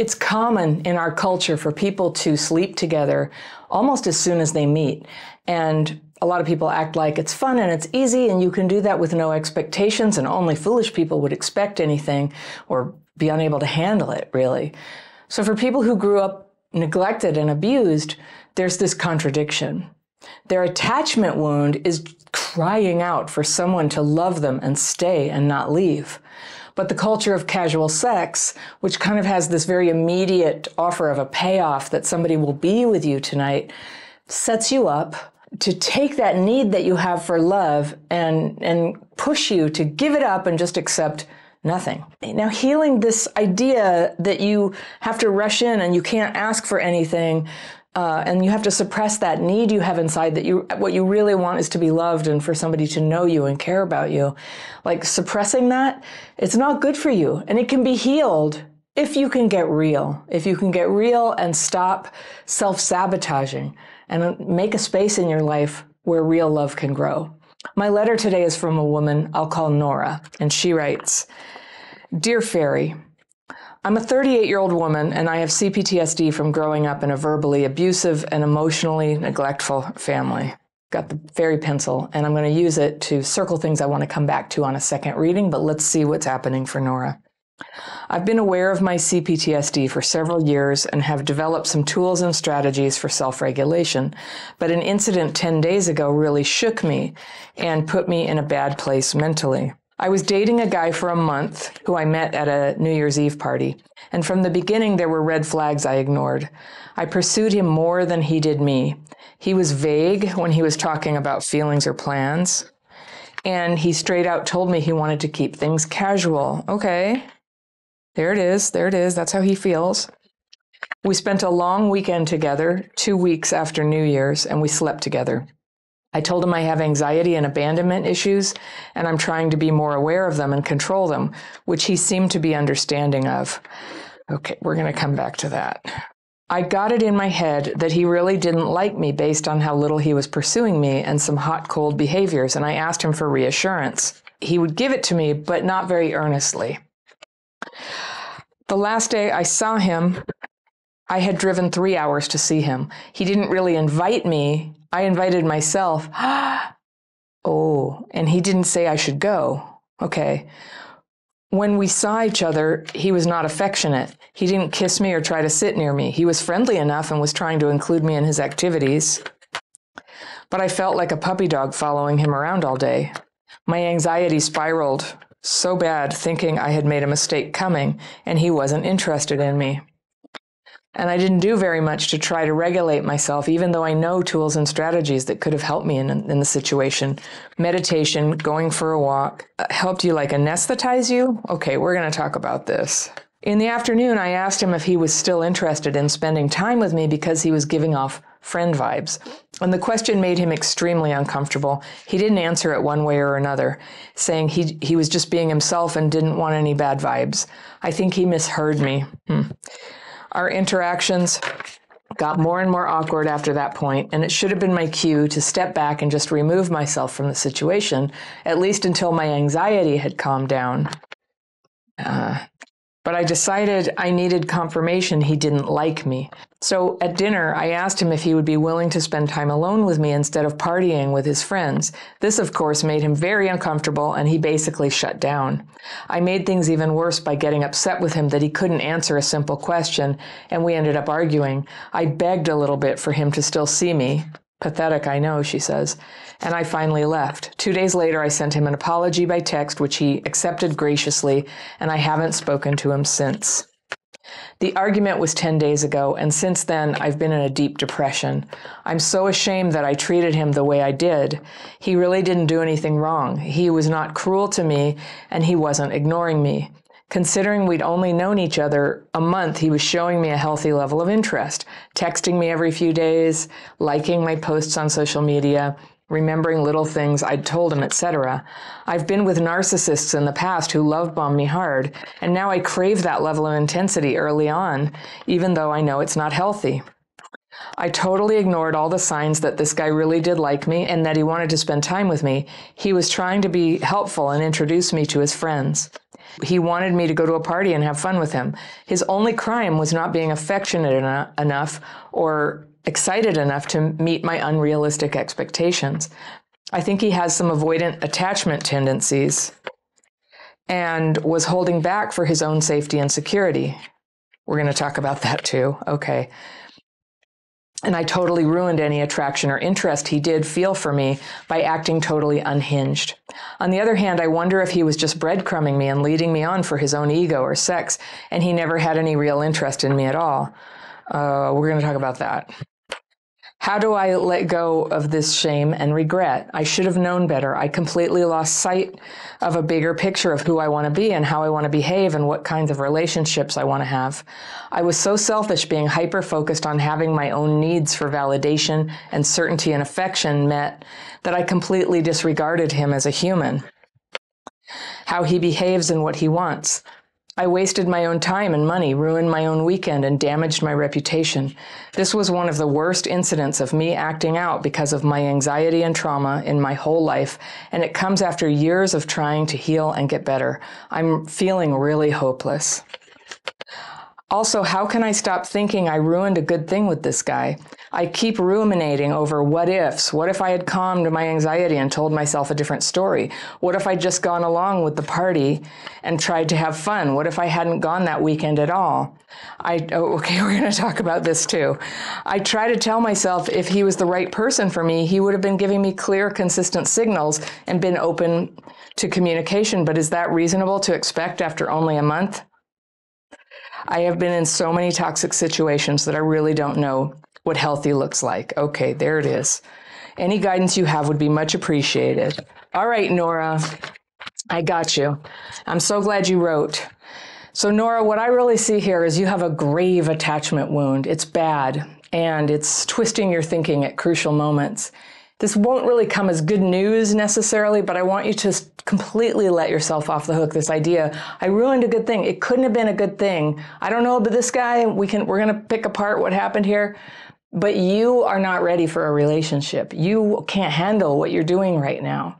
It's common in our culture for people to sleep together almost as soon as they meet. And a lot of people act like it's fun and it's easy and you can do that with no expectations and only foolish people would expect anything or be unable to handle it, really. So for people who grew up neglected and abused, there's this contradiction. Their attachment wound is crying out for someone to love them and stay and not leave. But the culture of casual sex, which kind of has this very immediate offer of a payoff that somebody will be with you tonight, sets you up to take that need that you have for love and, and push you to give it up and just accept nothing. Now, healing this idea that you have to rush in and you can't ask for anything uh, and you have to suppress that need you have inside that you what you really want is to be loved and for somebody to know you and care about you. Like suppressing that it's not good for you. And it can be healed if you can get real. If you can get real and stop self-sabotaging and make a space in your life where real love can grow. My letter today is from a woman i'll call nora and she writes dear fairy I'm a 38 year old woman and I have CPTSD from growing up in a verbally abusive and emotionally neglectful family. Got the fairy pencil and I'm going to use it to circle things I want to come back to on a second reading, but let's see what's happening for Nora. I've been aware of my CPTSD for several years and have developed some tools and strategies for self regulation, but an incident 10 days ago really shook me and put me in a bad place mentally. I was dating a guy for a month who I met at a New Year's Eve party, and from the beginning there were red flags I ignored. I pursued him more than he did me. He was vague when he was talking about feelings or plans, and he straight out told me he wanted to keep things casual. Okay. There it is. There it is. That's how he feels. We spent a long weekend together, two weeks after New Year's, and we slept together. I told him I have anxiety and abandonment issues, and I'm trying to be more aware of them and control them, which he seemed to be understanding of. Okay, we're going to come back to that. I got it in my head that he really didn't like me based on how little he was pursuing me and some hot, cold behaviors, and I asked him for reassurance. He would give it to me, but not very earnestly. The last day I saw him, I had driven three hours to see him. He didn't really invite me I invited myself. oh, and he didn't say I should go. Okay. When we saw each other, he was not affectionate. He didn't kiss me or try to sit near me. He was friendly enough and was trying to include me in his activities. But I felt like a puppy dog following him around all day. My anxiety spiraled so bad, thinking I had made a mistake coming and he wasn't interested in me. And I didn't do very much to try to regulate myself, even though I know tools and strategies that could have helped me in, in the situation. Meditation, going for a walk, uh, helped you like anesthetize you? Okay, we're going to talk about this. In the afternoon, I asked him if he was still interested in spending time with me because he was giving off friend vibes. And the question made him extremely uncomfortable. He didn't answer it one way or another, saying he, he was just being himself and didn't want any bad vibes. I think he misheard me. Hmm. Our interactions got more and more awkward after that point, and it should have been my cue to step back and just remove myself from the situation, at least until my anxiety had calmed down. Uh, but I decided I needed confirmation he didn't like me. So at dinner, I asked him if he would be willing to spend time alone with me instead of partying with his friends. This, of course, made him very uncomfortable and he basically shut down. I made things even worse by getting upset with him that he couldn't answer a simple question, and we ended up arguing. I begged a little bit for him to still see me. Pathetic, I know, she says. And I finally left. Two days later, I sent him an apology by text, which he accepted graciously, and I haven't spoken to him since. The argument was 10 days ago, and since then, I've been in a deep depression. I'm so ashamed that I treated him the way I did. He really didn't do anything wrong. He was not cruel to me, and he wasn't ignoring me. Considering we'd only known each other a month, he was showing me a healthy level of interest, texting me every few days, liking my posts on social media, remembering little things I'd told him, etc. I've been with narcissists in the past who love bomb me hard, and now I crave that level of intensity early on, even though I know it's not healthy. I totally ignored all the signs that this guy really did like me and that he wanted to spend time with me. He was trying to be helpful and introduce me to his friends. He wanted me to go to a party and have fun with him. His only crime was not being affectionate en- enough or excited enough to meet my unrealistic expectations. I think he has some avoidant attachment tendencies and was holding back for his own safety and security. We're going to talk about that too. Okay. And I totally ruined any attraction or interest he did feel for me by acting totally unhinged. On the other hand, I wonder if he was just breadcrumbing me and leading me on for his own ego or sex, and he never had any real interest in me at all. Uh, we're going to talk about that. How do I let go of this shame and regret? I should have known better. I completely lost sight of a bigger picture of who I want to be and how I want to behave and what kinds of relationships I want to have. I was so selfish being hyper focused on having my own needs for validation and certainty and affection met that I completely disregarded him as a human. How he behaves and what he wants. I wasted my own time and money, ruined my own weekend, and damaged my reputation. This was one of the worst incidents of me acting out because of my anxiety and trauma in my whole life, and it comes after years of trying to heal and get better. I'm feeling really hopeless. Also, how can I stop thinking I ruined a good thing with this guy? I keep ruminating over what ifs. What if I had calmed my anxiety and told myself a different story? What if I'd just gone along with the party and tried to have fun? What if I hadn't gone that weekend at all? I, oh, okay, we're going to talk about this too. I try to tell myself if he was the right person for me, he would have been giving me clear, consistent signals and been open to communication. But is that reasonable to expect after only a month? I have been in so many toxic situations that I really don't know what healthy looks like. Okay, there it is. Any guidance you have would be much appreciated. All right, Nora, I got you. I'm so glad you wrote. So, Nora, what I really see here is you have a grave attachment wound. It's bad and it's twisting your thinking at crucial moments. This won't really come as good news necessarily, but I want you to completely let yourself off the hook. This idea, I ruined a good thing. It couldn't have been a good thing. I don't know about this guy. We can, we're going to pick apart what happened here, but you are not ready for a relationship. You can't handle what you're doing right now.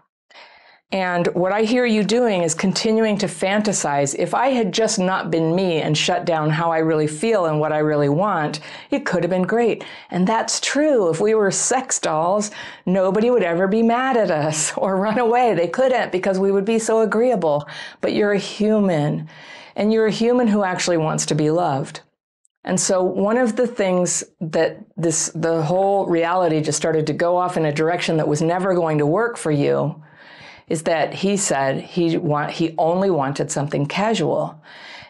And what I hear you doing is continuing to fantasize. If I had just not been me and shut down how I really feel and what I really want, it could have been great. And that's true. If we were sex dolls, nobody would ever be mad at us or run away. They couldn't because we would be so agreeable. But you're a human, and you're a human who actually wants to be loved. And so one of the things that this, the whole reality just started to go off in a direction that was never going to work for you is that he said he want, he only wanted something casual.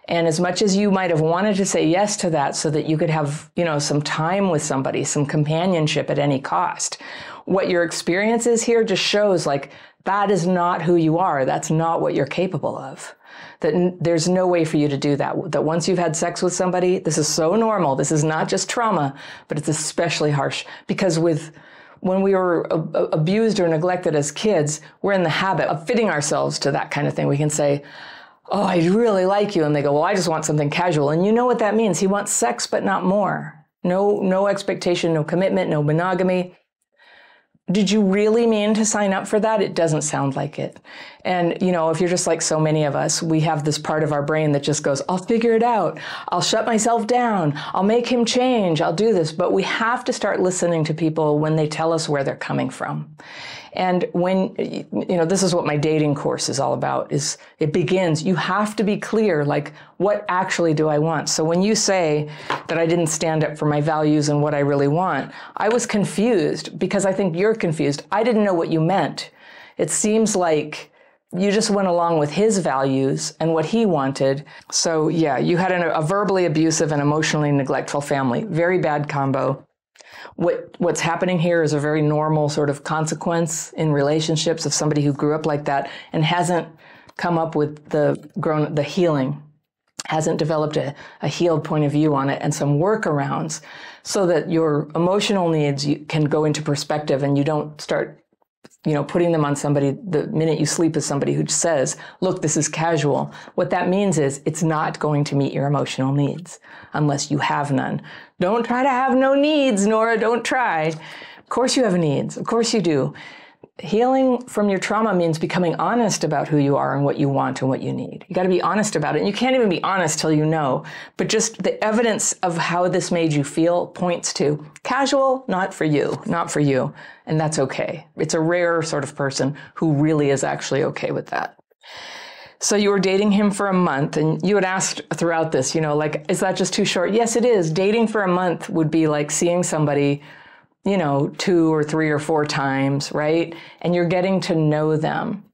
And as much as you might have wanted to say yes to that so that you could have, you know, some time with somebody, some companionship at any cost, what your experience is here just shows like that is not who you are. That's not what you're capable of that n- there's no way for you to do that. That once you've had sex with somebody, this is so normal. This is not just trauma, but it's especially harsh because with when we were abused or neglected as kids, we're in the habit of fitting ourselves to that kind of thing. We can say, Oh, I really like you. And they go, Well, I just want something casual. And you know what that means. He wants sex, but not more. No, no expectation, no commitment, no monogamy did you really mean to sign up for that? It doesn't sound like it. And, you know, if you're just like so many of us, we have this part of our brain that just goes, I'll figure it out. I'll shut myself down. I'll make him change. I'll do this. But we have to start listening to people when they tell us where they're coming from. And when, you know, this is what my dating course is all about is it begins, you have to be clear, like, what actually do I want? So when you say that I didn't stand up for my values and what I really want, I was confused because I think you're confused. I didn't know what you meant. It seems like you just went along with his values and what he wanted. So yeah, you had an, a verbally abusive and emotionally neglectful family. Very bad combo what what's happening here is a very normal sort of consequence in relationships of somebody who grew up like that and hasn't come up with the grown the healing hasn't developed a, a healed point of view on it and some workarounds so that your emotional needs can go into perspective and you don't start you know, putting them on somebody the minute you sleep with somebody who says, look, this is casual. What that means is it's not going to meet your emotional needs unless you have none. Don't try to have no needs, Nora. Don't try. Of course you have needs. Of course you do. Healing from your trauma means becoming honest about who you are and what you want and what you need. You got to be honest about it. And you can't even be honest till you know. But just the evidence of how this made you feel points to casual, not for you, not for you. And that's okay. It's a rare sort of person who really is actually okay with that. So you were dating him for a month and you had asked throughout this, you know, like, is that just too short? Yes, it is. Dating for a month would be like seeing somebody you know, two or three or four times, right? And you're getting to know them.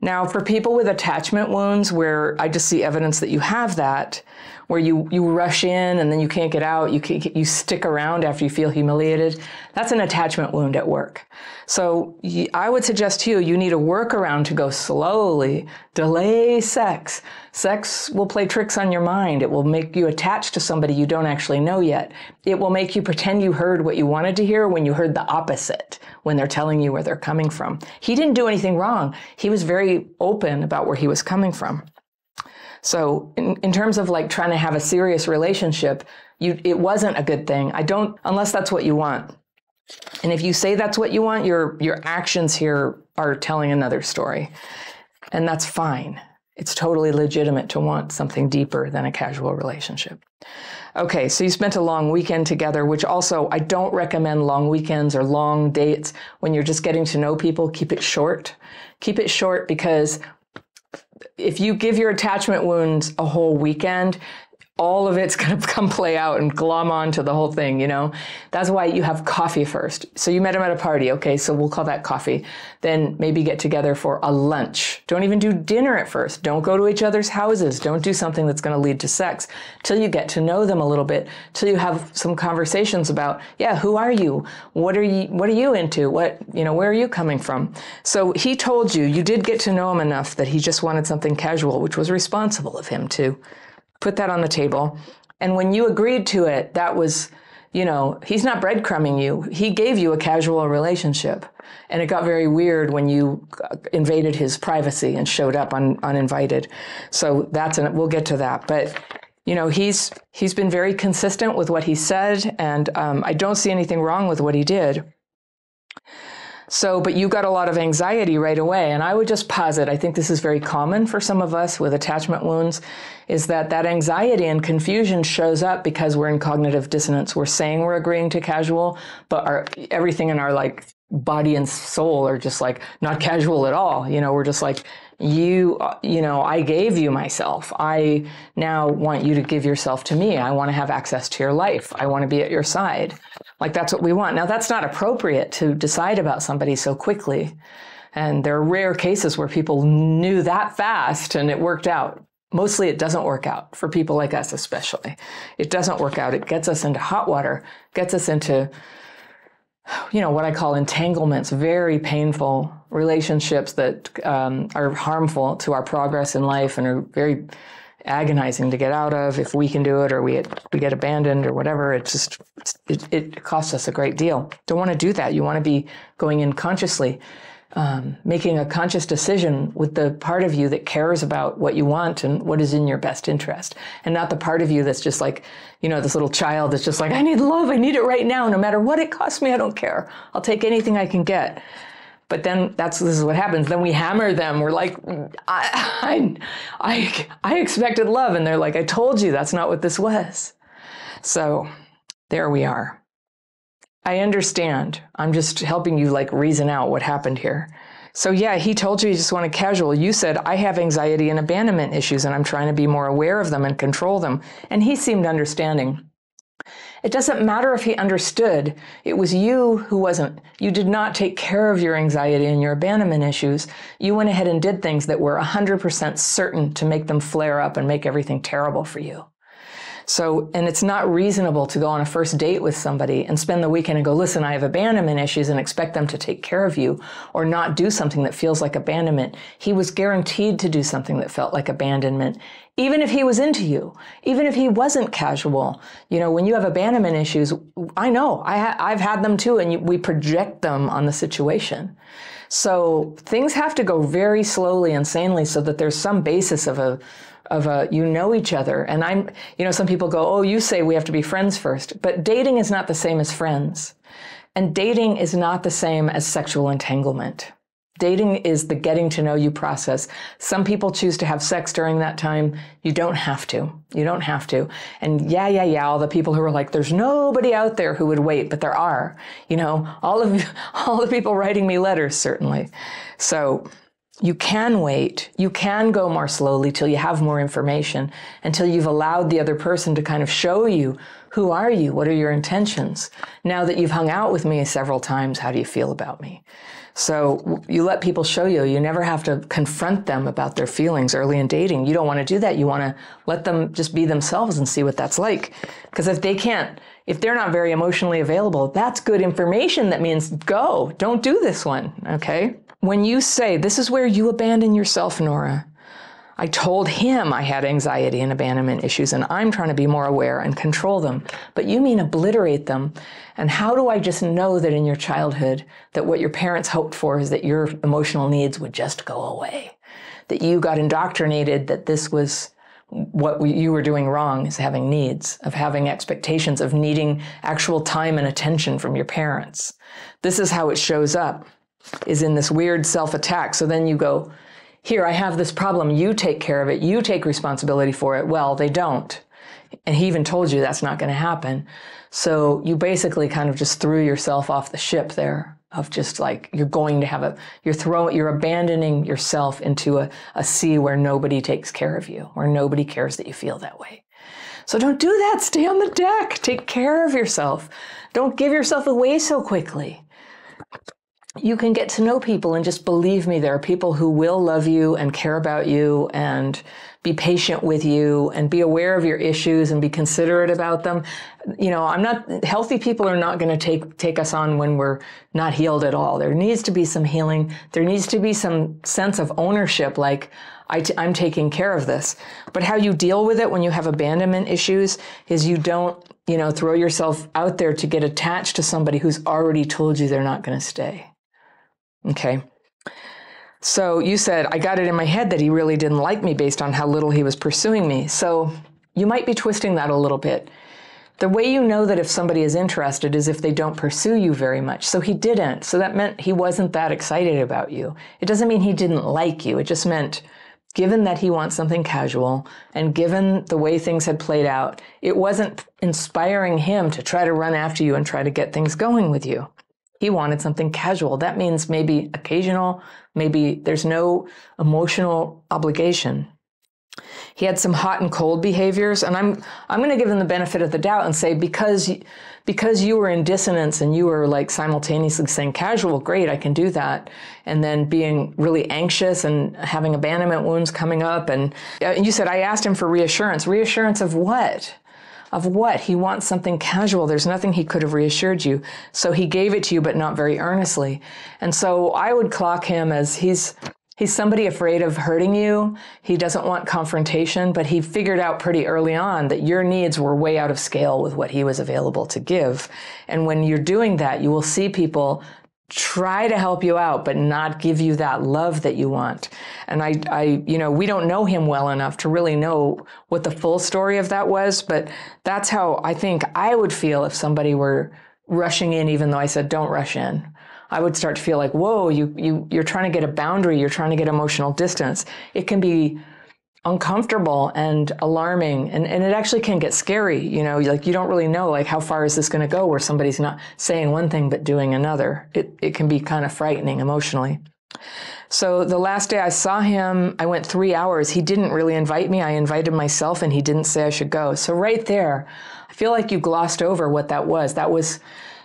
Now, for people with attachment wounds, where I just see evidence that you have that, where you, you rush in and then you can't get out, you, can, you stick around after you feel humiliated, that's an attachment wound at work. So I would suggest to you, you need a workaround to go slowly, delay sex. Sex will play tricks on your mind. It will make you attached to somebody you don't actually know yet. It will make you pretend you heard what you wanted to hear when you heard the opposite, when they're telling you where they're coming from. He didn't do anything wrong. He was very open about where he was coming from. So in, in terms of like trying to have a serious relationship, you, it wasn't a good thing. I don't, unless that's what you want. And if you say that's what you want, your, your actions here are telling another story. And that's fine. It's totally legitimate to want something deeper than a casual relationship. Okay, so you spent a long weekend together, which also I don't recommend long weekends or long dates when you're just getting to know people. Keep it short. Keep it short because if you give your attachment wounds a whole weekend, all of it's going to come play out and glom onto the whole thing, you know? That's why you have coffee first. So you met him at a party, okay, so we'll call that coffee. Then maybe get together for a lunch. Don't even do dinner at first. Don't go to each other's houses. Don't do something that's going to lead to sex till you get to know them a little bit, till you have some conversations about, yeah, who are you? What are you what are you into? What, you know, where are you coming from? So he told you, you did get to know him enough that he just wanted something casual, which was responsible of him too put that on the table. And when you agreed to it, that was, you know, he's not breadcrumbing you. He gave you a casual relationship. And it got very weird when you invaded his privacy and showed up un, uninvited. So that's an, we'll get to that. But you know, he's he's been very consistent with what he said, and um, I don't see anything wrong with what he did. So, but you got a lot of anxiety right away. And I would just posit, I think this is very common for some of us with attachment wounds, is that that anxiety and confusion shows up because we're in cognitive dissonance. We're saying we're agreeing to casual, but our, everything in our like body and soul are just like not casual at all. You know, we're just like, you uh, you know i gave you myself. I now want you to give yourself to me. I want to have access to your life. I want to be at your side. Like that's what we want. Now that's not appropriate to decide about somebody so quickly. And there are rare cases where people knew that fast and it worked out. Mostly it doesn't work out for people like us especially. It doesn't work out. It gets us into hot water gets us into you know what i call entanglements very painful relationships that um, are harmful to our progress in life and are very agonizing to get out of. If we can do it or we get, we get abandoned or whatever it just it, it costs us a great deal. Don't want to do that. You want to be going in consciously um, making a conscious decision with the part of you that cares about what you want and what is in your best interest and not the part of you that's just like you know this little child that's just like i need love i need it right now no matter what it costs me i don't care i'll take anything i can get but then that's this is what happens. Then we hammer them. We're like, I, I, I, I expected love, and they're like, I told you that's not what this was. So there we are. I understand. I'm just helping you like reason out what happened here. So yeah, he told you you just wanted casual. You said I have anxiety and abandonment issues, and I'm trying to be more aware of them and control them. And he seemed understanding. It doesn't matter if he understood. It was you who wasn't. You did not take care of your anxiety and your abandonment issues. You went ahead and did things that were 100% certain to make them flare up and make everything terrible for you. So, and it's not reasonable to go on a first date with somebody and spend the weekend and go, listen, I have abandonment issues and expect them to take care of you or not do something that feels like abandonment. He was guaranteed to do something that felt like abandonment, even if he was into you, even if he wasn't casual. You know, when you have abandonment issues, I know, I ha- I've had them too, and you, we project them on the situation. So things have to go very slowly and sanely so that there's some basis of a of a you know each other and i'm you know some people go oh you say we have to be friends first but dating is not the same as friends and dating is not the same as sexual entanglement Dating is the getting to know you process. Some people choose to have sex during that time. You don't have to. You don't have to. And yeah, yeah, yeah, all the people who are like, there's nobody out there who would wait, but there are. You know, all of all the people writing me letters, certainly. So you can wait. You can go more slowly till you have more information, until you've allowed the other person to kind of show you who are you? What are your intentions? Now that you've hung out with me several times, how do you feel about me? So you let people show you. You never have to confront them about their feelings early in dating. You don't want to do that. You want to let them just be themselves and see what that's like. Because if they can't, if they're not very emotionally available, that's good information. That means go, don't do this one. Okay. When you say, this is where you abandon yourself, Nora, I told him I had anxiety and abandonment issues, and I'm trying to be more aware and control them. But you mean obliterate them. And how do I just know that in your childhood, that what your parents hoped for is that your emotional needs would just go away? That you got indoctrinated that this was what you were doing wrong is having needs, of having expectations, of needing actual time and attention from your parents. This is how it shows up, is in this weird self attack. So then you go, here, I have this problem. You take care of it. You take responsibility for it. Well, they don't. And he even told you that's not going to happen. So you basically kind of just threw yourself off the ship there of just like you're going to have a you're throwing you're abandoning yourself into a, a sea where nobody takes care of you, where nobody cares that you feel that way. So don't do that. Stay on the deck. Take care of yourself. Don't give yourself away so quickly you can get to know people and just believe me, there are people who will love you and care about you and be patient with you and be aware of your issues and be considerate about them. You know, I'm not, healthy people are not going to take, take us on when we're not healed at all. There needs to be some healing. There needs to be some sense of ownership, like, i t- I'm taking care of this. But how you deal with it when you have abandonment issues is you don't, you know, throw yourself out there to get attached to somebody who's already told you they're not going to stay. Okay. So you said, I got it in my head that he really didn't like me based on how little he was pursuing me. So you might be twisting that a little bit. The way you know that if somebody is interested is if they don't pursue you very much. So he didn't. So that meant he wasn't that excited about you. It doesn't mean he didn't like you. It just meant, given that he wants something casual and given the way things had played out, it wasn't inspiring him to try to run after you and try to get things going with you. He wanted something casual. That means maybe occasional, maybe there's no emotional obligation. He had some hot and cold behaviors, and I'm I'm going to give him the benefit of the doubt and say because because you were in dissonance and you were like simultaneously saying casual, great, I can do that, and then being really anxious and having abandonment wounds coming up, and, and you said I asked him for reassurance. Reassurance of what? Of what? He wants something casual. There's nothing he could have reassured you. So he gave it to you, but not very earnestly. And so I would clock him as he's He's somebody afraid of hurting you. He doesn't want confrontation, but he figured out pretty early on that your needs were way out of scale with what he was available to give. And when you're doing that, you will see people try to help you out but not give you that love that you want. And i i you know we don't know him well enough to really know what the full story of that was but that's how i think i would feel if somebody were rushing in even though i said don't rush in. I would start to feel like whoa you you you're trying to get a boundary. You're trying to get emotional distance. It can be uncomfortable and alarming. And, and it actually can get scary you know like you don't really know like how far is this going to go where somebody's not saying one thing but doing another. It, it can be kind of frightening emotionally. So the last day i saw him i went three hours. He didn't really invite me. I invited myself and he didn't say i should go. So right there i feel like you glossed over what that was. That was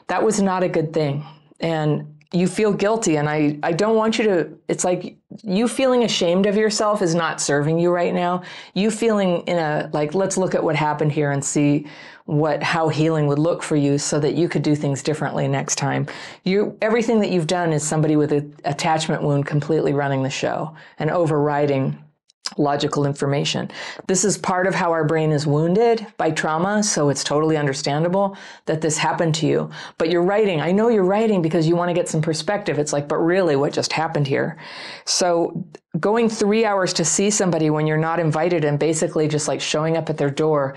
that was not a good thing. And you feel guilty and I, I don't want you to it's like you feeling ashamed of yourself is not serving you right now. You feeling in a like let's look at what happened here and see what how healing would look for you so that you could do things differently next time. You everything that you've done is somebody with an attachment wound completely running the show and overriding logical information. This is part of how our brain is wounded by trauma, so it's totally understandable that this happened to you. But you're writing. I know you're writing because you want to get some perspective. It's like, but really, what just happened here? So going three hours to see somebody when you're not invited and basically just like showing up at their door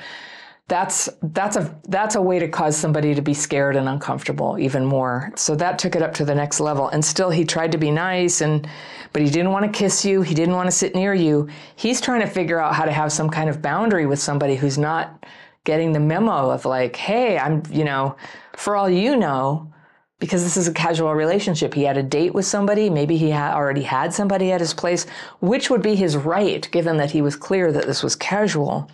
that's that's a that's a way to cause somebody to be scared and uncomfortable even more. So that took it up to the next level. And still he tried to be nice and but he didn't want to kiss you, he didn't want to sit near you. He's trying to figure out how to have some kind of boundary with somebody who's not getting the memo of like, "Hey, I'm, you know, for all you know, because this is a casual relationship. He had a date with somebody. Maybe he had already had somebody at his place, which would be his right, given that he was clear that this was casual.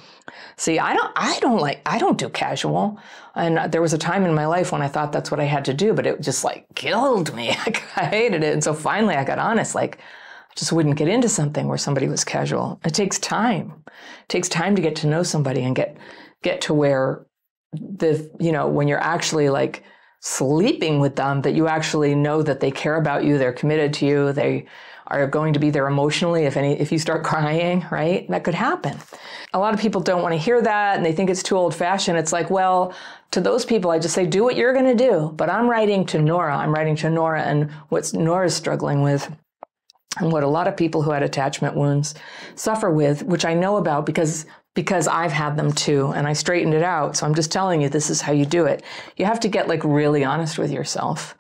See, I don't, I don't like, I don't do casual. And there was a time in my life when I thought that's what I had to do, but it just like killed me. I hated it. And so finally I got honest, like, I just wouldn't get into something where somebody was casual. It takes time. It takes time to get to know somebody and get, get to where the, you know, when you're actually like, sleeping with them that you actually know that they care about you, they're committed to you, they are going to be there emotionally if any if you start crying, right? That could happen. A lot of people don't want to hear that and they think it's too old fashioned. It's like, well, to those people I just say do what you're going to do. But I'm writing to Nora. I'm writing to Nora and what Nora's struggling with and what a lot of people who had attachment wounds suffer with, which I know about because because I've had them too and I straightened it out. So I'm just telling you this is how you do it. You have to get like really honest with yourself.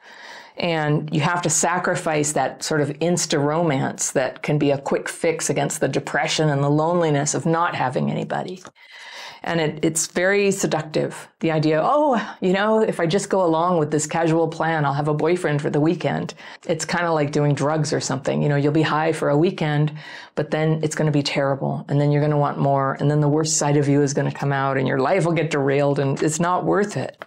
And you have to sacrifice that sort of insta romance that can be a quick fix against the depression and the loneliness of not having anybody. And it, it's very seductive. The idea, oh, you know, if I just go along with this casual plan, I'll have a boyfriend for the weekend. It's kind of like doing drugs or something. You know, you'll be high for a weekend, but then it's going to be terrible. And then you're going to want more. And then the worst side of you is going to come out and your life will get derailed and it's not worth it.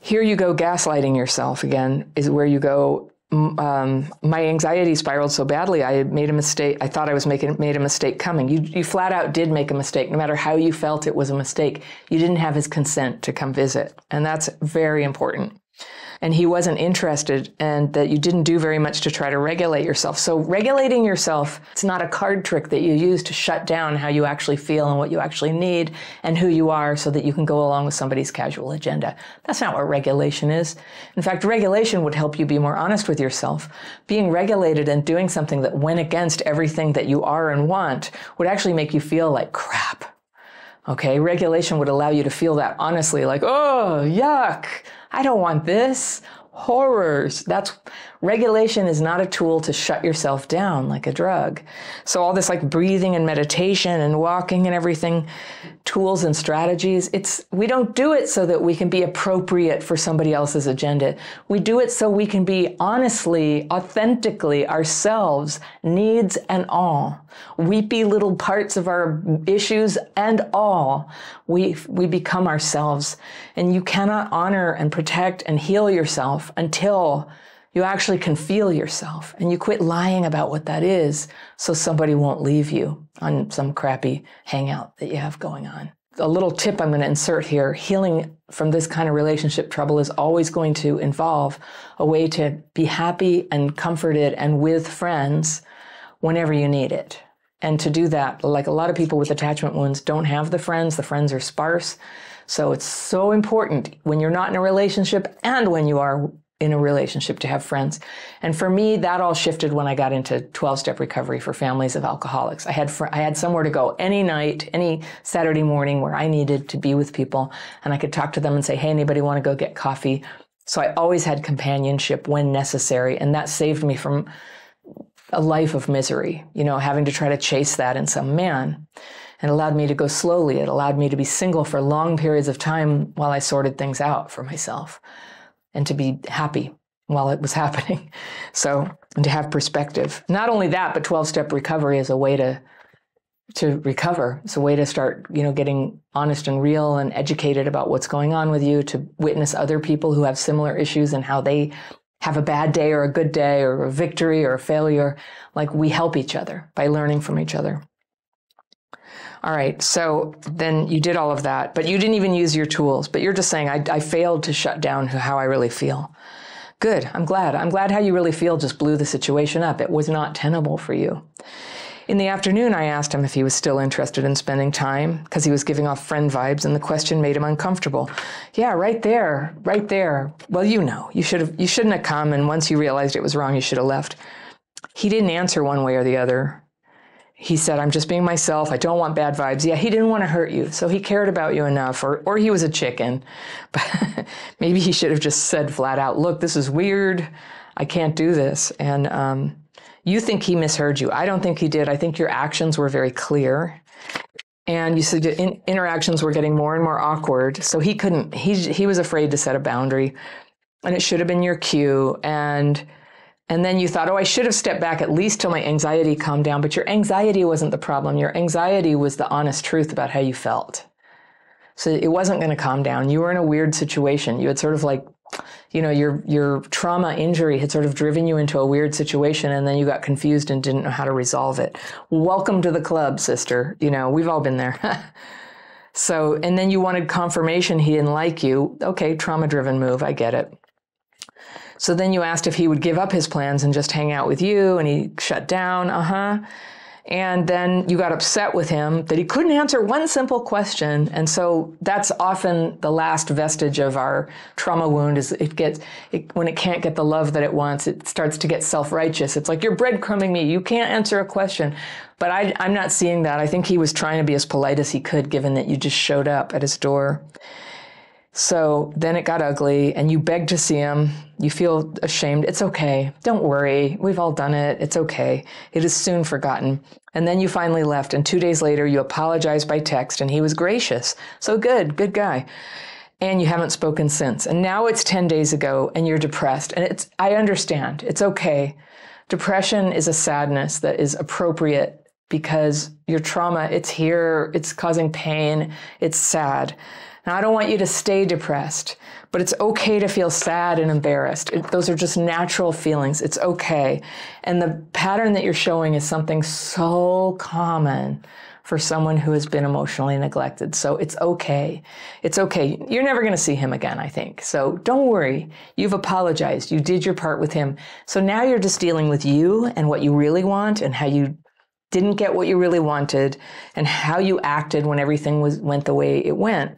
Here you go gaslighting yourself again, is where you go, um, my anxiety spiraled so badly. I made a mistake. I thought I was making made a mistake coming. You you flat out did make a mistake. No matter how you felt it was a mistake, you didn't have his consent to come visit, and that's very important and he wasn't interested and that you didn't do very much to try to regulate yourself. So regulating yourself, it's not a card trick that you use to shut down how you actually feel and what you actually need and who you are so that you can go along with somebody's casual agenda. That's not what regulation is. In fact, regulation would help you be more honest with yourself. Being regulated and doing something that went against everything that you are and want would actually make you feel like crap. Okay, regulation would allow you to feel that honestly, like, oh, yuck, I don't want this. Horrors. That's regulation is not a tool to shut yourself down like a drug. So all this like breathing and meditation and walking and everything, tools and strategies, it's we don't do it so that we can be appropriate for somebody else's agenda. We do it so we can be honestly, authentically ourselves, needs and all. Weepy little parts of our issues and all. We we become ourselves. And you cannot honor and protect and heal yourself until you actually can feel yourself and you quit lying about what that is so somebody won't leave you on some crappy hangout that you have going on. A little tip I'm going to insert here healing from this kind of relationship trouble is always going to involve a way to be happy and comforted and with friends whenever you need it. And to do that, like a lot of people with attachment wounds don't have the friends, the friends are sparse. So it's so important when you're not in a relationship and when you are in a relationship to have friends. And for me, that all shifted when I got into 12 step recovery for families of alcoholics. I had, fr- I had somewhere to go any night, any Saturday morning where I needed to be with people and I could talk to them and say, Hey, anybody want to go get coffee? So I always had companionship when necessary. And that saved me from a life of misery, you know, having to try to chase that in some man. And allowed me to go slowly. It allowed me to be single for long periods of time while I sorted things out for myself and to be happy while it was happening. So, and to have perspective. Not only that, but 12 step recovery is a way to to recover. It's a way to start, you know, getting honest and real and educated about what's going on with you, to witness other people who have similar issues and how they have a bad day or a good day or a victory or a failure. Like we help each other by learning from each other. All right, so then you did all of that, but you didn't even use your tools. But you're just saying, I, I failed to shut down how I really feel. Good, I'm glad. I'm glad how you really feel just blew the situation up. It was not tenable for you. In the afternoon, I asked him if he was still interested in spending time because he was giving off friend vibes, and the question made him uncomfortable. Yeah, right there, right there. Well, you know, you should have, you shouldn't have come, and once you realized it was wrong, you should have left. He didn't answer one way or the other. He said, I'm just being myself. I don't want bad vibes. Yeah, he didn't want to hurt you. So he cared about you enough, or, or he was a chicken. But maybe he should have just said flat out, Look, this is weird. I can't do this. And um, you think he misheard you. I don't think he did. I think your actions were very clear. And you said in, interactions were getting more and more awkward. So he couldn't, he, he was afraid to set a boundary. And it should have been your cue. And and then you thought, oh, I should have stepped back at least till my anxiety calmed down. But your anxiety wasn't the problem. Your anxiety was the honest truth about how you felt. So it wasn't going to calm down. You were in a weird situation. You had sort of like, you know, your your trauma injury had sort of driven you into a weird situation, and then you got confused and didn't know how to resolve it. Welcome to the club, sister. You know, we've all been there. so, and then you wanted confirmation he didn't like you. Okay, trauma driven move. I get it. So then you asked if he would give up his plans and just hang out with you, and he shut down. Uh huh. And then you got upset with him that he couldn't answer one simple question. And so that's often the last vestige of our trauma wound is it gets, it, when it can't get the love that it wants, it starts to get self-righteous. It's like, you're breadcrumbing me. You can't answer a question. But I, I'm not seeing that. I think he was trying to be as polite as he could, given that you just showed up at his door. So then it got ugly, and you begged to see him. You feel ashamed. It's okay. Don't worry. We've all done it. It's okay. It is soon forgotten. And then you finally left, and two days later, you apologized by text, and he was gracious. So good, good guy. And you haven't spoken since. And now it's 10 days ago, and you're depressed. And it's, I understand. It's okay. Depression is a sadness that is appropriate because your trauma, it's here, it's causing pain, it's sad. Now, I don't want you to stay depressed, but it's okay to feel sad and embarrassed. It, those are just natural feelings. It's okay. And the pattern that you're showing is something so common for someone who has been emotionally neglected. So it's okay. It's okay. You're never going to see him again, I think. So don't worry. You've apologized. You did your part with him. So now you're just dealing with you and what you really want and how you didn't get what you really wanted and how you acted when everything was went the way it went.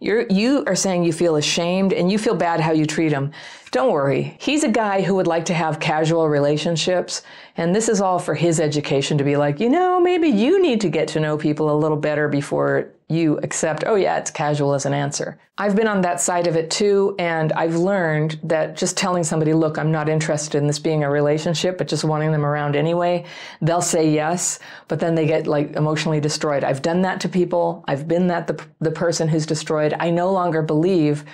You're, you are saying you feel ashamed and you feel bad how you treat him. Don't worry. He's a guy who would like to have casual relationships. And this is all for his education to be like, you know, maybe you need to get to know people a little better before you accept, oh, yeah, it's casual as an answer. I've been on that side of it too, and I've learned that just telling somebody, look, I'm not interested in this being a relationship, but just wanting them around anyway, they'll say yes, but then they get like emotionally destroyed. I've done that to people. I've been that the, the person who's destroyed. I no longer believe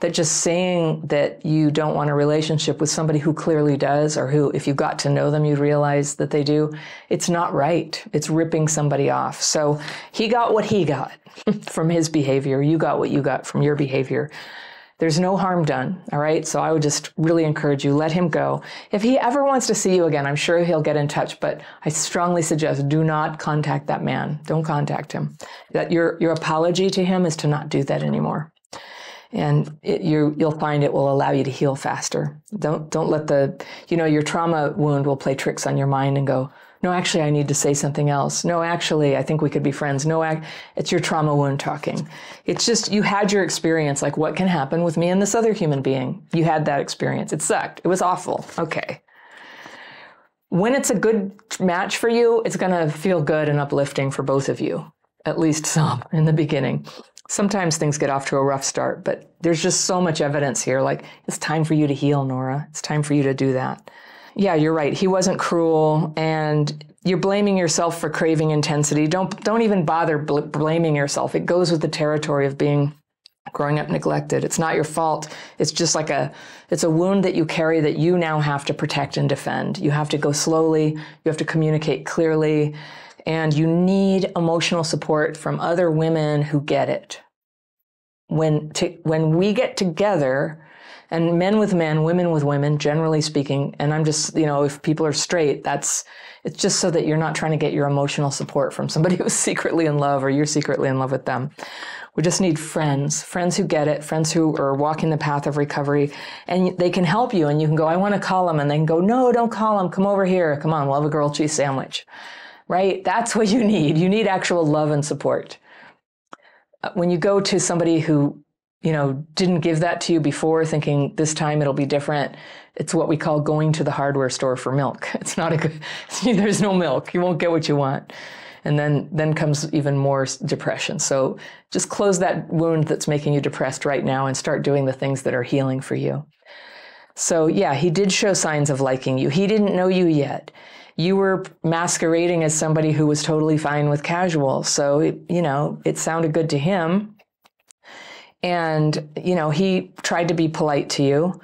that just saying that you don't want a relationship with somebody who clearly does, or who, if you got to know them, you'd realize that they do, it's not right. It's ripping somebody off. So he got what he got from his behavior. You got what you got from your behavior. There's no harm done. All right. So I would just really encourage you, let him go. If he ever wants to see you again, I'm sure he'll get in touch, but I strongly suggest do not contact that man. Don't contact him. That your, your apology to him is to not do that anymore and it, you will find it will allow you to heal faster. Don't don't let the you know your trauma wound will play tricks on your mind and go. No, actually, I need to say something else. No, actually, I think we could be friends. No, it's your trauma wound talking. It's just you had your experience. Like, what can happen with me and this other human being? You had that experience. It sucked. It was awful. Okay. When it's a good match for you, it's going to feel good and uplifting for both of you, at least some in the beginning sometimes things get off to a rough start, but there's just so much evidence here. Like, it's time for you to heal, Nora. It's time for you to do that. Yeah, you're right. He wasn't cruel, and you're blaming yourself for craving intensity. Don't don't even bother bl- blaming yourself. It goes with the territory of being growing up neglected. It's not your fault. It's just like a it's a wound that you carry that you now have to protect and defend. You have to go slowly. You have to communicate clearly and you need emotional support from other women who get it. When, to, when we get together, and men with men, women with women, generally speaking, and I'm just, you know, if people are straight, that's, it's just so that you're not trying to get your emotional support from somebody who's secretly in love or you're secretly in love with them. We just need friends, friends who get it, friends who are walking the path of recovery, and they can help you. And you can go, I want to call them. And they can go, No, don't call them. Come over here. Come on, we'll have a grilled cheese sandwich right? That's what you need. You need actual love and support. Uh, when you go to somebody who you know, didn't give that to you before, thinking this time it'll be different. It's what we call going to the hardware store for milk. It's not a good, there's no milk. You won't get what you want. And then, then comes even more depression. So just close that wound that's making you depressed right now and start doing the things that are healing for you. So yeah, he did show signs of liking you. He didn't know you yet. You were masquerading as somebody who was totally fine with casual. So, it, you know, it sounded good to him and, you know, he tried to be polite to you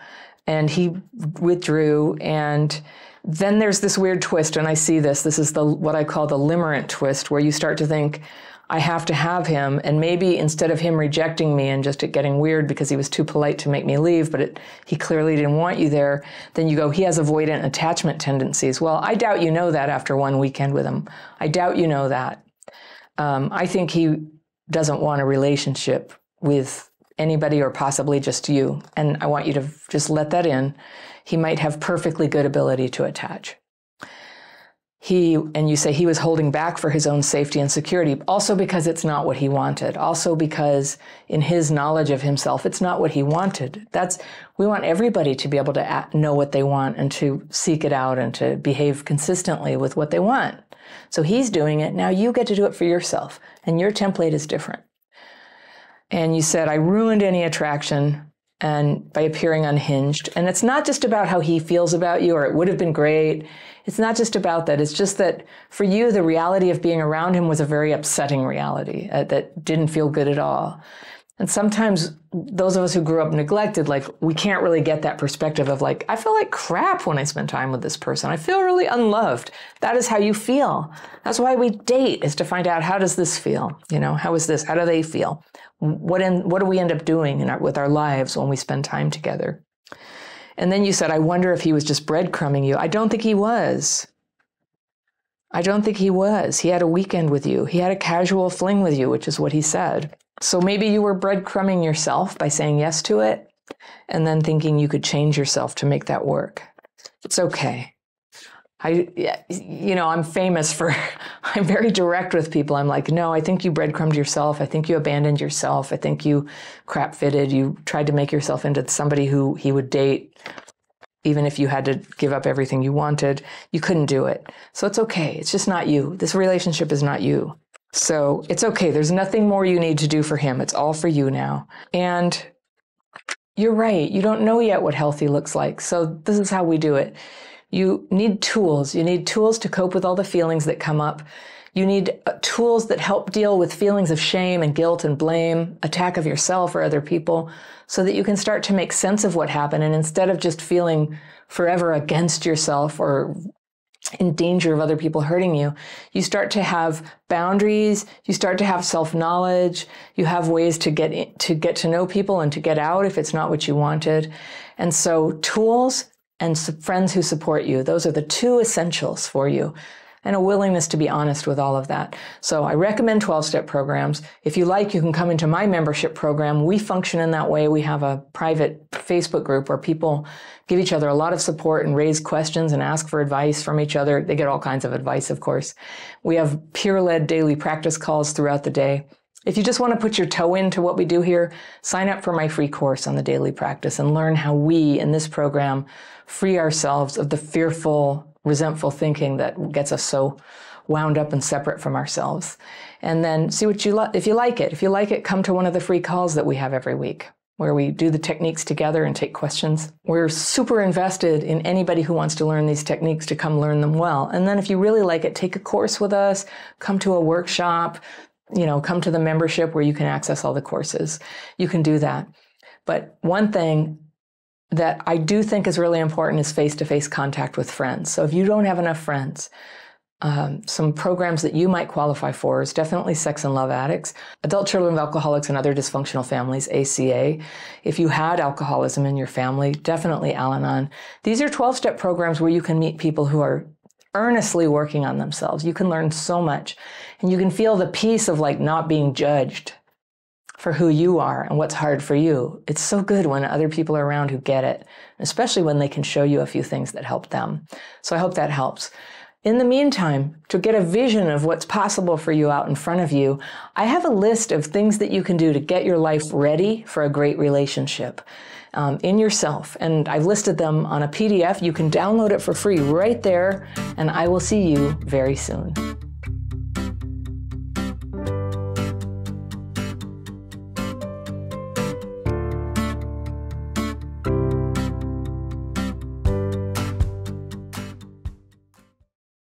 and he withdrew. And then there's this weird twist. And I see this. This is the what I call the limerent twist, where you start to think, I have to have him. And maybe instead of him rejecting me and just it getting weird because he was too polite to make me leave, but it, he clearly didn't want you there, then you go, he has avoidant attachment tendencies. Well, I doubt you know that after one weekend with him. I doubt you know that. Um, I think he doesn't want a relationship with anybody or possibly just you. And I want you to just let that in. He might have perfectly good ability to attach. He, and you say he was holding back for his own safety and security, also because it's not what he wanted, also because in his knowledge of himself, it's not what he wanted. That's, we want everybody to be able to know what they want and to seek it out and to behave consistently with what they want. So he's doing it. Now you get to do it for yourself. And your template is different and you said, I ruined any attraction and by appearing unhinged. And it's not just about how he feels about you or it would have been great. It's not just about that. It's just that for you, the reality of being around him was a very upsetting reality uh, that didn't feel good at all. And sometimes those of us who grew up neglected, like we can't really get that perspective of like, I feel like crap when I spend time with this person. I feel really unloved. That is how you feel. That's why we date is to find out how does this feel? You know, how is this? How do they feel? What in, what do we end up doing in our, with our lives when we spend time together? And then you said, I wonder if he was just breadcrumbing you. I don't think he was. I don't think he was. He had a weekend with you. He had a casual fling with you, which is what he said. So maybe you were breadcrumbing yourself by saying yes to it and then thinking you could change yourself to make that work. It's okay. I, you know, I'm famous for, I'm very direct with people. I'm like, no, I think you breadcrumbed yourself. I think you abandoned yourself. I think you crap fitted. You tried to make yourself into somebody who he would date, even if you had to give up everything you wanted. You couldn't do it. So it's okay. It's just not you. This relationship is not you. So it's okay. There's nothing more you need to do for him. It's all for you now. And you're right. You don't know yet what healthy looks like. So this is how we do it. You need tools. You need tools to cope with all the feelings that come up. You need uh, tools that help deal with feelings of shame and guilt and blame, attack of yourself or other people, so that you can start to make sense of what happened. And instead of just feeling forever against yourself or in danger of other people hurting you, you start to have boundaries, you start to have self-knowledge, you have ways to get in, to get to know people and to get out if it's not what you wanted. And so tools and friends who support you, those are the two essentials for you and a willingness to be honest with all of that. So I recommend 12 step programs. If you like, you can come into my membership program. We function in that way. We have a private Facebook group where people give each other a lot of support and raise questions and ask for advice from each other. They get all kinds of advice, of course. We have peer led daily practice calls throughout the day. If you just want to put your toe into what we do here, sign up for my free course on the daily practice and learn how we in this program free ourselves of the fearful resentful thinking that gets us so wound up and separate from ourselves. And then see what you like. If you like it, if you like it, come to one of the free calls that we have every week where we do the techniques together and take questions. We're super invested in anybody who wants to learn these techniques to come learn them well. And then if you really like it, take a course with us, come to a workshop, you know, come to the membership where you can access all the courses. You can do that. But one thing that I do think is really important is face to face contact with friends. So if you don't have enough friends, um, some programs that you might qualify for is definitely Sex and Love Addicts, Adult Children of Alcoholics and Other Dysfunctional Families, ACA. If you had alcoholism in your family, definitely Al Anon. These are 12 step programs where you can meet people who are earnestly working on themselves. You can learn so much and you can feel the peace of like not being judged for who you are and what's hard for you. It's so good when other people are around who get it, especially when they can show you a few things that help them. So I hope that helps. In the meantime, to get a vision of what's possible for you out in front of you, I have a list of things that you can do to get your life ready for a great relationship um, in yourself. And I've listed them on a PDF. You can download it for free right there, and I will see you very soon.